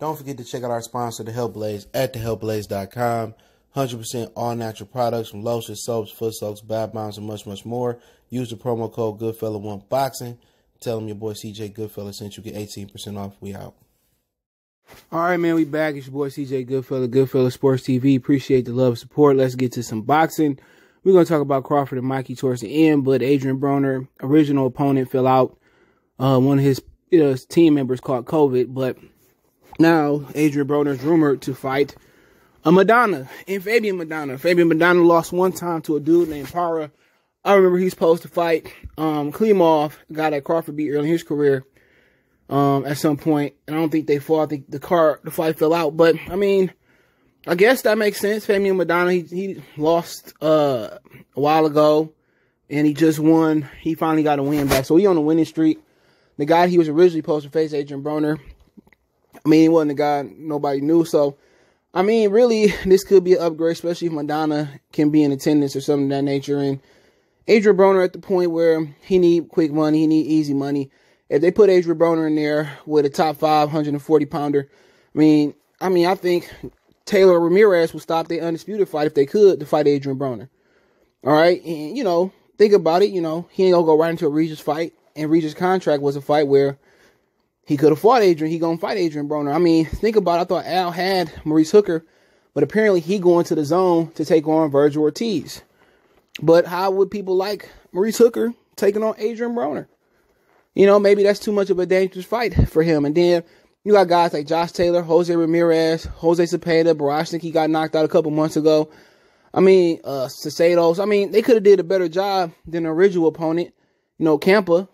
Don't forget to check out our sponsor, The Health Blaze, at thehealthblaze.com. 100% all natural products from lotions, soaps, foot soaks, bath bombs, and much, much more. Use the promo code Goodfella1Boxing. Tell them your boy CJ Goodfella sent you get 18% off. We out. All right, man, we back. It's your boy CJ Goodfella, Goodfella Sports TV. Appreciate the love and support. Let's get to some boxing. We're going to talk about Crawford and Mikey towards the end, but Adrien Broner, original opponent, fell out. Uh, one of his you know, team members caught COVID, but now Adrien Broner is rumored to fight a Maidana and Fabian Maidana. Fabian Maidana lost one time to a dude named Para. I remember he's supposed to fight um, Klimov, a guy that Crawford beat early in his career um, at some point, and I don't think they fought. I think the car, the fight fell out. But I mean, I guess that makes sense. Fabian Maidana, he, he lost uh, a while ago, and he just won. He finally got a win back, so he on a winning streak. The guy he was originally supposed to face, Adrien Broner, I mean, he wasn't a guy nobody knew. So, I mean, really, this could be an upgrade, especially if Maidana can be in attendance or something of that nature. And Adrien Broner at the point where he need quick money, he need easy money. If they put Adrien Broner in there with a top five, 140 pounder, I mean, I mean, I think Taylor Ramirez would stop the undisputed fight if they could to fight Adrien Broner. All right, and you know, think about it. You know, he ain't gonna go right into a Regis fight, and Regis' contract was a fight where he could have fought Adrien. He gonna fight Adrien Broner. I mean, think about it. I thought Al had Maurice Hooker, but apparently he going to DAZN to take on Vergil Ortiz. But how would people like Maurice Hooker taking on Adrien Broner? You know, maybe that's too much of a dangerous fight for him. And then you got guys like Josh Taylor, Jose Ramirez, Jose Zepeda, Baranchyk, he got knocked out a couple months ago. I mean, uh, Cesados. I mean, they could have did a better job than the original opponent, you know, Campa.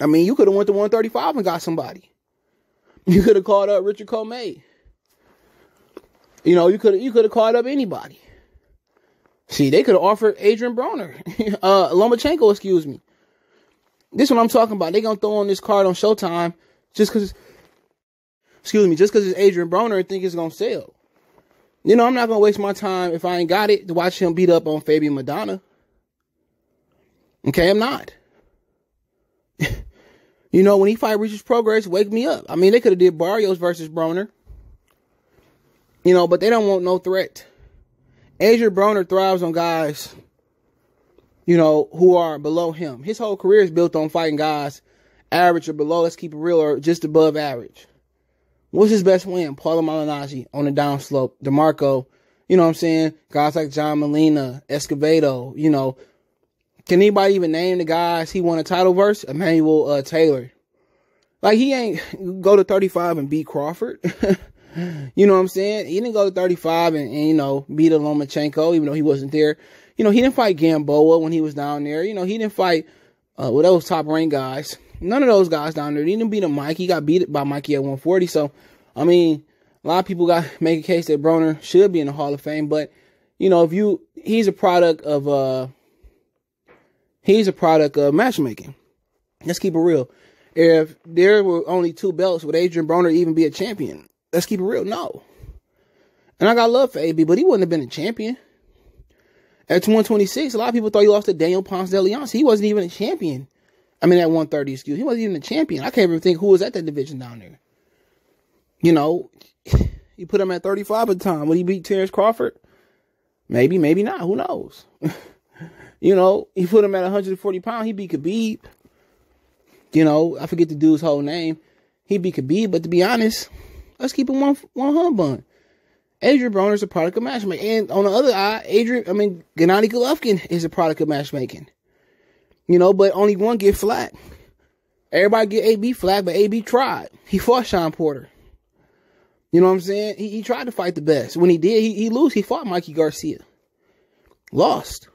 I mean, you could have went to 135 and got somebody. You could have called up Richard Commey. You know, you could you could have called up anybody. See, they could have offered Adrien Broner, uh, Lomachenko, excuse me. This is what I'm talking about. They gonna throw on this card on Showtime just because, excuse me, just because it's Adrien Broner and think it's gonna sell. You know, I'm not gonna waste my time if I ain't got it to watch him beat up on Fabian Maidana. Okay, I'm not. You know, when he fight Regis Prograis, wake me up. I mean, they could have did Barrios versus Broner. You know, but they don't want no threat. Asia Broner thrives on guys, you know, who are below him. His whole career is built on fighting guys average or below. Let's keep it real, or just above average. What's his best win? Paulie Malignaggi on the downslope. DeMarco, you know what I'm saying? Guys like John Molina, Escobedo, you know, can anybody even name the guys he won a title versus? Emmanuel uh, Taylor. Like he ain't go to 35 and beat Crawford. you know what I'm saying? He didn't go to 35 and, and you know beat a Lomachenko, even though he wasn't there. You know he didn't fight Gamboa when he was down there. You know he didn't fight uh, those top rank guys. None of those guys down there. He didn't beat a Mike. He got beat by Mikey at 140. So I mean, a lot of people got make a case that Broner should be in the Hall of Fame, but you know if you he's a product of uh He's a product of matchmaking. Let's keep it real. If there were only two belts, would Adrien Broner even be a champion? Let's keep it real. No. And I got love for AB, but he wouldn't have been a champion. At 126, a lot of people thought he lost to Daniel Ponce de Leon. He wasn't even a champion. I mean, at 130, excuse He wasn't even a champion. I can't even think who was at that division down there. You know, you put him at 35 at the time. Would he beat Terence Crawford? Maybe, maybe not. Who knows? You know, he put him at 140 pounds. He beat Khabib. You know, I forget the dude's whole name. He beat Khabib, but to be honest, let's keep him one one humbug. Adrien Broner is a product of matchmaking. And on the other eye, Adrien, I mean, Gennady Golovkin is a product of matchmaking. You know, but only one get flat. Everybody get AB flat, but AB tried. He fought Shawn Porter. You know what I'm saying? He, he tried to fight the best. When he did, he, he lose. He fought Mikey Garcia. Lost.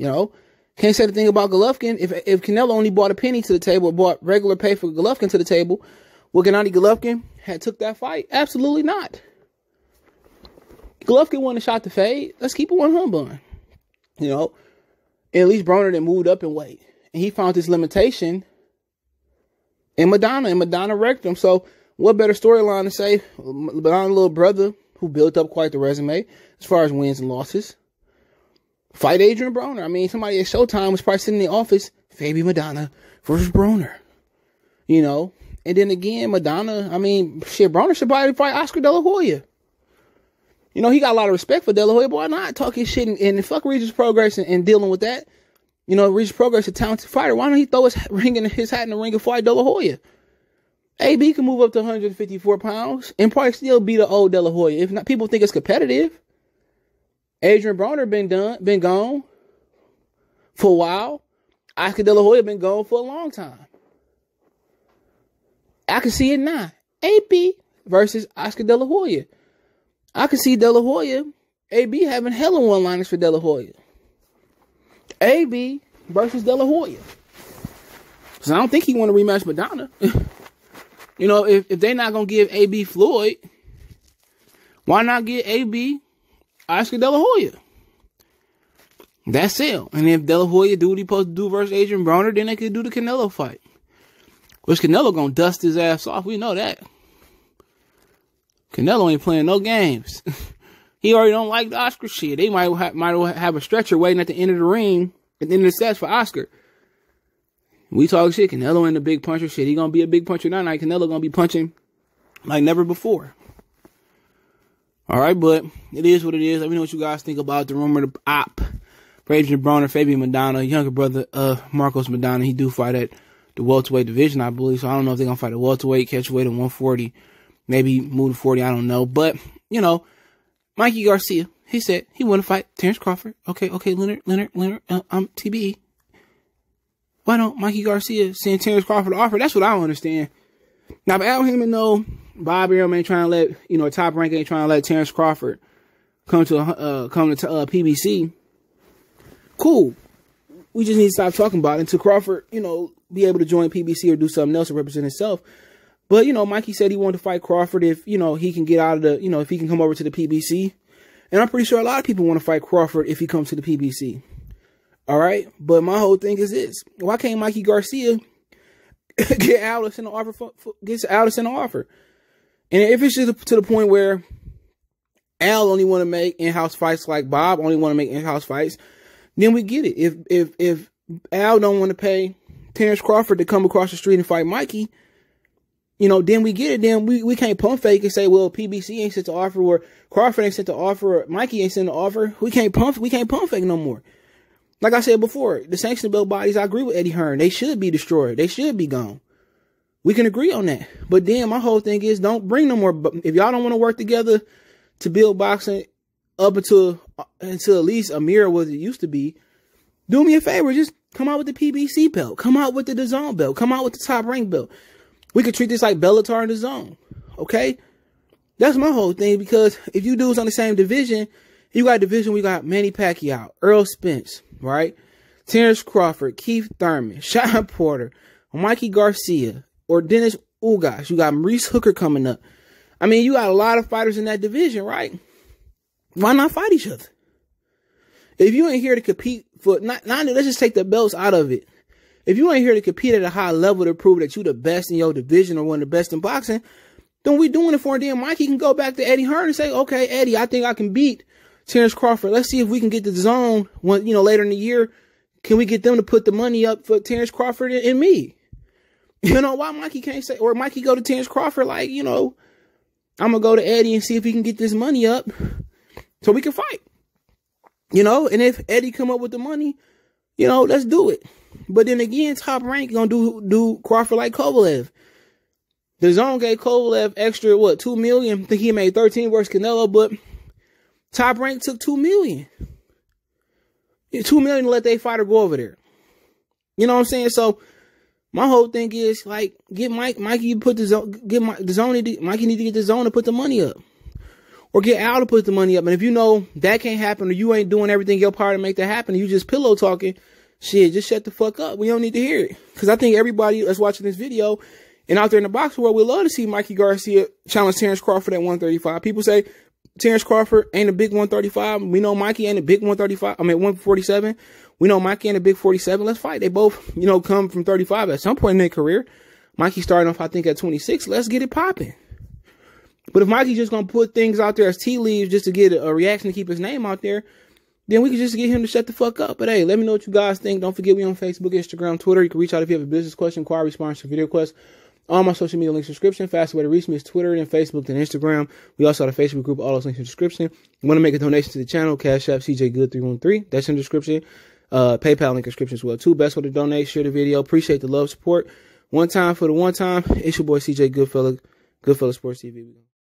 You know, can't say the thing about Golovkin. If if Canelo only bought a penny to the table, bought regular pay for Golovkin to the table, would Gennady Golovkin had took that fight? Absolutely not. Golovkin won a shot to fade. Let's keep it one humbug. You know, and at least Broner then moved up in weight, and he found his limitation in Maidana, and Maidana wrecked him. So, what better storyline to say? Maidana little brother who built up quite the resume as far as wins and losses. Fight Adrien Broner. I mean, somebody at Showtime was probably sitting in the office, Fabian Maidana versus Broner. You know, And then again, Maidana, I mean, shit, Broner should probably fight Oscar De La Hoya. You know, he got a lot of respect for De La Hoya, why not talking shit and, and fuck Regis Prograis and, and, dealing with that? You know, Regis Prograis a talented fighter. Why don't he throw his ring in his hat in the ring and fight De La Hoya? AB can move up to 154 pounds and probably still be the old De La Hoya. If not, people think it's competitive. Adrien Broner been done, been gone for a while. Oscar De La Hoya been gone for a long time. I can see it now. AB versus Oscar De La Hoya. I can see De La Hoya, AB having hella one liners for De La Hoya. AB versus De La Hoya. So I don't think he want to rematch Maidana. you know, if, if they're not gonna give AB Floyd, why not get AB Oscar De La Hoya? That's it. And if De La Hoya do what he supposed to do versus Adrien Broner, then they could do the Canelo fight. Which Canelo gonna dust his ass off. We know that. Canelo ain't playing no games. he already don't like the Oscar shit. They might ha- might have a stretcher waiting at the end of the ring at the end of the sets for Oscar. We talk shit. Canelo ain't a big puncher. Shit, he gonna be a big puncher that night. Canelo gonna be punching like never before. All right, but it is what it is. Let me know what you guys think about the rumor, the op for Adrien Broner, Fabian Maidana, younger brother of Marcos Maidana. He do fight at the welterweight division, I believe. So I don't know if they're gonna fight a welterweight, catch weight at 140 maybe move to 40, I don't know. But, you know, Mikey Garcia, he said he want to fight Terence Crawford. Okay, okay, Leonard, Leonard, Leonard, uh, I'm TBE. Why don't Mikey Garcia send Terence Crawford offer? That's what I don't understand. Now, if Al Haymon know Bob Arum ain't trying to let, you know, top rank ain't trying to let Terence Crawford come to, uh, come to, uh, PBC. Cool. We just need to stop talking about it until Crawford, you know, be able to join PBC or do something else to represent himself. But, you know, Mikey said he wanted to fight Crawford if, you know, he can get out of the, you know, if he can come over to the PBC. And I'm pretty sure a lot of people want to fight Crawford if he comes to the PBC. All right. But my whole thing is this. Why can't Mikey Garcia get Alice the offer, for, for, gets Alice the offer? And if it's just to the point where Al only want to make in-house fights like Bob only want to make in-house fights, then we get it. If, if, if Al don't want to pay Terence Crawford to come across the street and fight Mikey, you know, then we get it. Then we, we can't pump fake and say, well, PBC ain't sent the offer, or Crawford ain't sent the offer, or Mikey ain't sent the offer. We can't pump, we can't pump fake no more. Like I said before, the sanction bill bodies, I agree with Eddie Hearn. They should be destroyed. They should be gone. We can agree on that. But then my whole thing is don't bring no more. If y'all don't want to work together to build boxing up until, until at least a mirror was it used to be, do me a favor. Just come out with the PBC belt. Come out with the DAZN belt. Come out with the top rank belt. We could treat this like Bellator the zone. Okay? That's my whole thing because if you dudes on the same division, you got division, we got Manny Pacquiao, Errol Spence, right? Terence Crawford, Keith Thurman, Shawn Porter, Mikey Garcia, Yordenis Ugas. You got Maurice Hooker coming up. I mean, you got a lot of fighters in that division, right? Why not fight each other? If you ain't here to compete for, not, not let's just take the belts out of it. If you ain't here to compete at a high level to prove that you the best in your division or one of the best in boxing, then we doing it for him. Then Mikey can go back to Eddie Hearn and say, okay, Eddie, I think I can beat Terence Crawford. Let's see if we can get DAZN you know, later in the year. Can we get them to put the money up for Terence Crawford and, and me? You know, why Mikey can't say, or Mikey go to Terence Crawford, like, you know, I'm gonna go to Eddie and see if he can get this money up so we can fight. You know, and if Eddie come up with the money, you know, let's do it. But then again, top rank gonna do do Crawford like Kovalev. DAZN gave Kovalev extra what two million. I think he made thirteen versus Canelo, but top rank took two million. Two million to let their fighter go over there. You know what I'm saying? So my whole thing is like get Mike Mikey you put DAZN get my, DAZN Mikey need to get DAZN to put the money up. Or get Al to put the money up. And if you know that can't happen or you ain't doing everything your part to make that happen, you just pillow talking, shit, just shut the fuck up. We don't need to hear it. Cause I think everybody that's watching this video and out there in the boxing world we love to see Mikey Garcia challenge Terence Crawford at 135. People say Terence Crawford ain't a big 135. We know Mikey ain't a big 135. I mean, 147. We know Mikey ain't a big 47. Let's fight. They both, you know, come from 35 at some point in their career. Mikey starting off, I think, at 26. Let's get it popping. But if Mikey's just gonna put things out there as tea leaves just to get a reaction to keep his name out there, then we can just get him to shut the fuck up. But hey, let me know what you guys think. Don't forget we on Facebook, Instagram, Twitter. You can reach out if you have a business question, inquiry, response, video request. All my social media links description. Fast way to reach me is Twitter and Facebook and Instagram. We also have a Facebook group. All those links in description. Want to make a donation to the channel? Cash App CJ Good 313. That's in the description. Uh, PayPal link in description as well too. Best way to donate. Share the video. Appreciate the love, support. One time for the one time. It's your boy CJ Goodfella, Goodfella Sports TV.